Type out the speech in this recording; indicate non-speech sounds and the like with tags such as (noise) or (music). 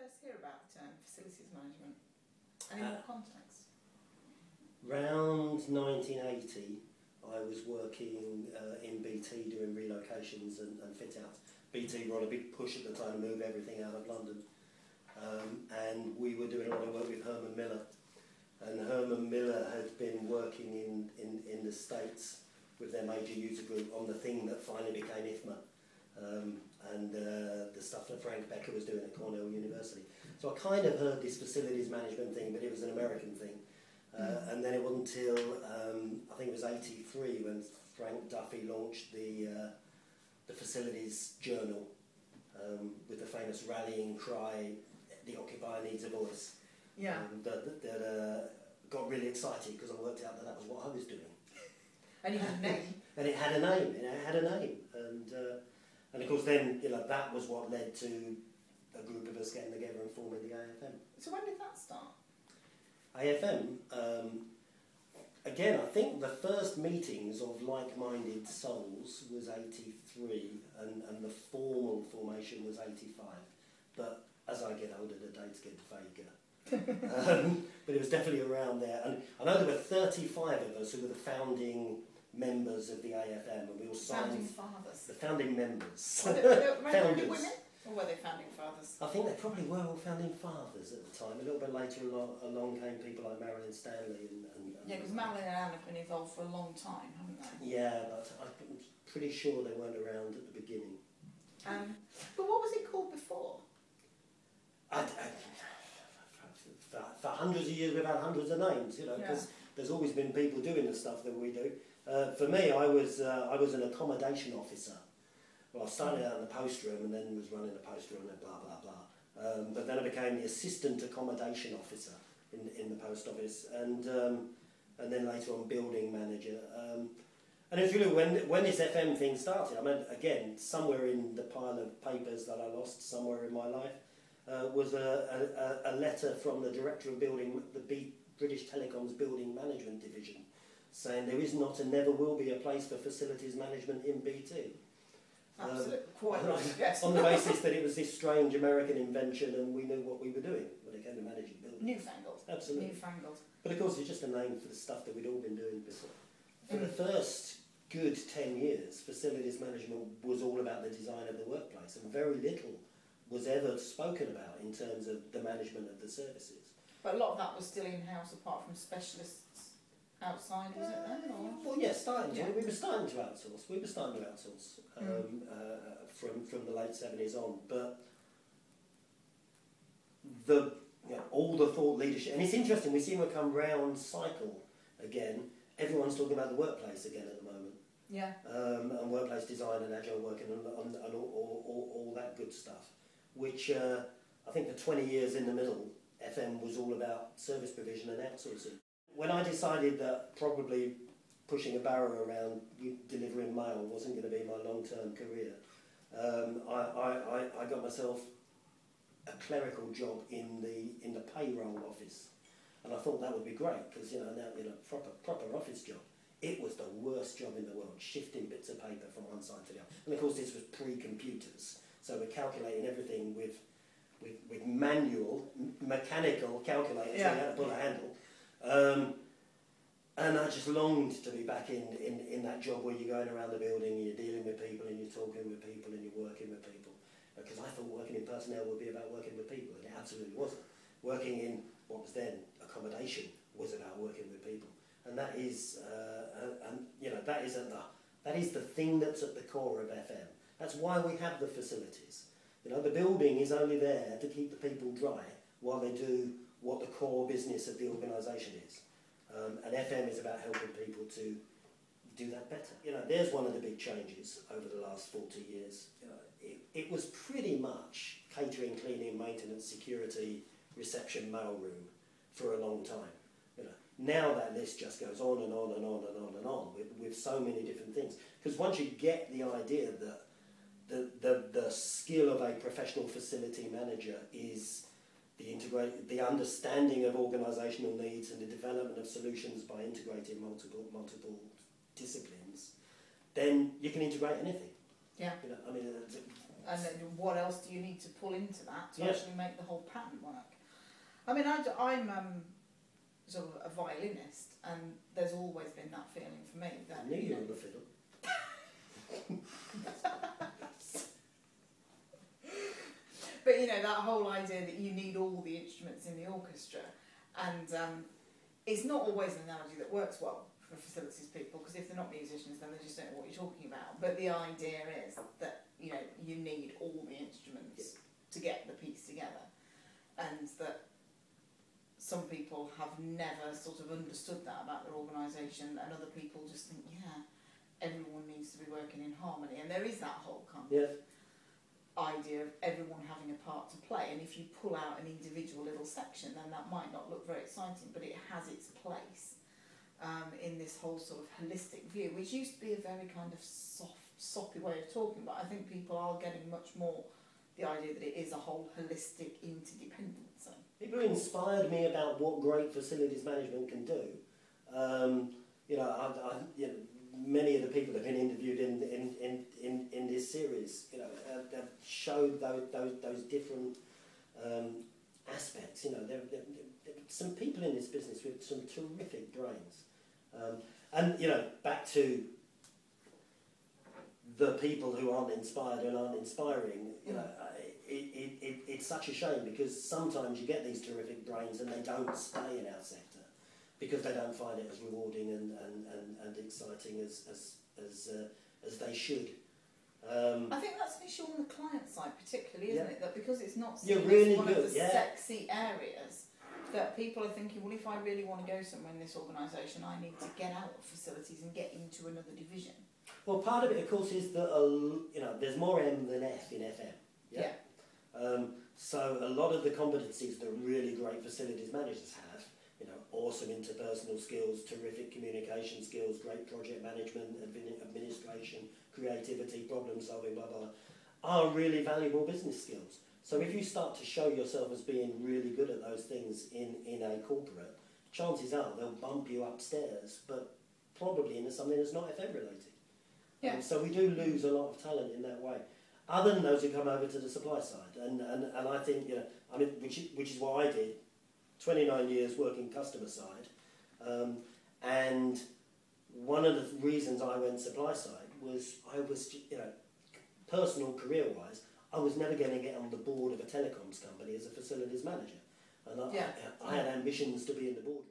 first hear about the term facilities management? And in Uh, what context? Round 1980, I was working uh, in BT doing relocations and, and fit outs. BT were on a big push at the time to move everything out of London. Um, and we were doing a lot of work with Herman Miller. And Herman Miller had been working in, in, in the States with their major user group on the thing that finally became IFMA. Um, and uh, the stuff that Frank Becker was doing at Cornell University. So I kind of heard this facilities management thing, but it was an American thing. Uh, and then it wasn't until um, I think it was '83 when Frank Duffy launched the uh, the facilities journal um, with the famous rallying cry, "The occupier needs a voice." Yeah. Um, that that, uh, got really excited because I worked out that that was what I was doing, And you (laughs) had a name. and it had a name. It had a name, and uh, and of course then you know that was what led to a group of us getting together and forming the AFM. so when did that start? AFM, um, again, I think the first meetings of like-minded souls was 83 and, and the formal formation was 85. But as I get older, the dates get vaguer. (laughs) um, but it was definitely around there. And I know there were 35 of us who were the founding members of the AFM and we all Founding signed... fathers. The founding members. Were there, were there mainly Founders. women? Or were they founding fathers? I think they probably were all founding fathers at the time. A little bit later along, along came people like Marilyn Stanley and... and, and Yeah, because Marilyn and Anne have been involved for a long time, haven't they? Yeah, but I'm pretty sure they weren't around at the beginning. Um, but what was it called before? I, I, for, for hundreds of years we've had hundreds of names, you know, because there's always been people doing the stuff that we do. Uh, for me, I was, uh, I was an accommodation officer. Well, I started out in the post room and then was running the post room and blah, blah, blah. Um, but then I became the assistant accommodation officer in, in the post office and, um, and then later on building manager. Um, and it's really when, when this FM thing started, I mean, again, somewhere in the pile of papers that I lost somewhere in my life, uh, was a, a, a letter from the director of building, the B, British Telecom's building management division, saying there is not and never will be a place for facilities management in BT. Um, Absolutely. Quite right, (laughs) yes. on the basis that it was this strange American invention and we knew what we were doing when it came to managing buildings. Newfangled. Absolutely. Newfangled. But of course, it's just a name for the stuff that we'd all been doing before. For the Mm. first good 10 years, facilities management was all about the design of the workplace, and very little was ever spoken about in terms of the management of the services. But a lot of that was still in-house apart from specialists was it then? Or? Well, yeah, starting to. Yeah. We were starting to outsource. We were starting to outsource um, uh, from from the late seventies on. But the you know, all the thought leadership, and it's interesting. We seem to come round cycle again. Everyone's talking about the workplace again at the moment, Yeah. um, and workplace design and agile working and, and, and all, all, all, all that good stuff. Which uh, I think for twenty years in the middle, FM was all about service provision and outsourcing. When I decided that probably pushing a barrow around delivering mail wasn't going to be my long-term career, um, I, I, I, I got myself a clerical job in the in the payroll office, and I thought that would be great because you know now you know proper proper office job. It was the worst job in the world, shifting bits of paper from one side to the other. And of course, this was pre-computers, so we're calculating everything with with, with manual, mechanical calculators. Yeah. So you had to pull a handle. Um, and I just longed to be back in, in, in that job where you're going around the building and you're dealing with people and you're talking with people and you're working with people. Because I thought working in personnel would be about working with people, and it absolutely wasn't. Working in what was then accommodation was about working with people, and that is, uh, and, and you know, that is at the that is the thing that's at the core of FM. That's why we have the facilities. You know, the building is only there to keep the people dry while they do what the core business of the organisation is. Um, and FM is about helping people to do that better. You know, there's one of the big changes over the last 40 years. You know, it, it was pretty much catering, cleaning, maintenance, security, reception, mailroom for a long time. You know, now that list just goes on and on and on and on and on with, with so many different things. Because once you get the idea that the, the, the skill of a professional facility manager is the integrate, the understanding of organisational needs and the development of solutions by integrating multiple multiple disciplines, then you can integrate anything. Yeah. You know, I mean, uh, and then what else do you need to pull into that to Yeah. actually make the whole pattern work? I mean, I, am um, sort of a violinist, and there's always been that feeling for me that I knew you you know, were the fiddle. But you know that whole idea that you need all the instruments in the orchestra, and um, it's not always an analogy that works well for facilities people because if they're not musicians, then they just don't know what you're talking about. But the idea is that you know you need all the instruments to get the piece together, and that some people have never sort of understood that about their organisation, and other people just think, yeah, everyone needs to be working in harmony, and there is that whole kind of. Idea of everyone having a part to play. And if you pull out an individual little section, then that might not look very exciting, but it has its place um, in this whole sort of holistic view, which used to be a very kind of soft, soppy way of talking. But I think people are getting much more the idea that it is a whole holistic interdependence. People inspired me about what great facilities management can do. Um, you know, I, I, you know, many of the people that have been interviewed in, in, in, this series, you know, have, have showed those, those, those different um, aspects. You know, there, there, there some people in this business with some terrific brains. Um, and, you know, back to the people who aren't inspired and aren't inspiring, you know, uh, it, it, it, it's such a shame because sometimes you get these terrific brains and they don't stay in our sector because they don't find it as rewarding and, and, and, and exciting as, as, as, uh, as they should. Um, I think that's an issue on the client side, particularly, isn't Yeah. it? That because it's not seen really as one good, of the yeah. sexy areas, that people are thinking, well, if I really want to go somewhere in this organisation, I need to get out of facilities and get into another division. well, part of it, of course, is that a l you know there's more M than F in FM. Yeah. Um, so a lot of the competencies that really great facilities managers have, you know, awesome interpersonal skills, terrific communication skills, great project management, administration, creativity, problem solving, blah blah, are really valuable business skills. So if you start to show yourself as being really good at those things in, in a corporate, chances are they'll bump you upstairs, but probably into something that's not FM related. Yeah. Um, so we do lose a lot of talent in that way. Other than those who come over to the supply side, and, and, and I think you know, I mean, which is, which is what I did, 29 years working customer side, um, and one of the reasons I went supply side was I was you know, personal career wise, I was never going to get on the board of a telecoms company as a facilities manager, and I, Yeah. I, I had ambitions to be in the board.